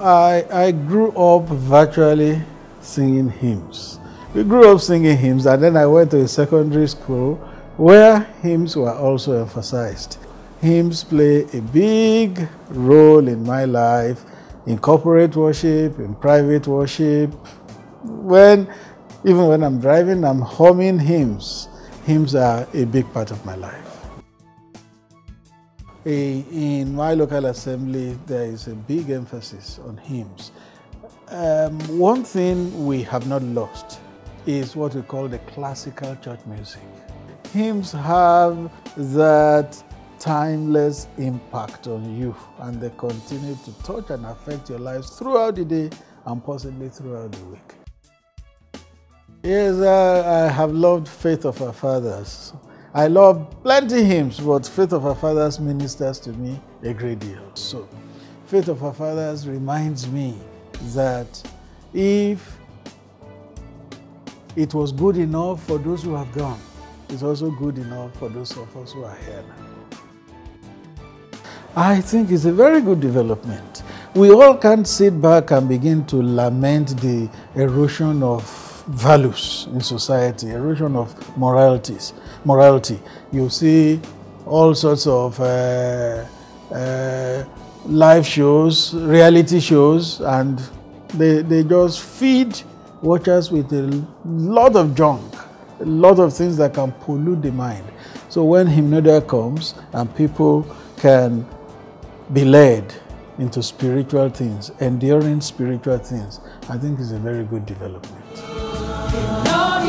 I, I grew up virtually singing hymns. We grew up singing hymns, and then I went to a secondary school where hymns were also emphasized. Hymns play a big role in my life, in corporate worship, in private worship. When, even when I'm driving, I'm humming hymns. Hymns are a big part of my life. In my local assembly, there is a big emphasis on hymns. Um, one thing we have not lost is what we call the classical church music. Hymns have that timeless impact on you and they continue to touch and affect your lives throughout the day and possibly throughout the week. Yes, uh, I have loved Faith of Our Fathers. I love plenty hymns, but Faith of Our Fathers ministers to me a great deal. So, Faith of Our Fathers reminds me that if it was good enough for those who have gone, it's also good enough for those of us who are here now. I think it's a very good development. We all can't sit back and begin to lament the erosion of values in society, erosion of moralities, morality. You see all sorts of uh, uh, live shows, reality shows, and they, they just feed watchers with a lot of junk, a lot of things that can pollute the mind. So when Hymnodia comes and people can be led into spiritual things, enduring spiritual things, I think is a very good development. Lord,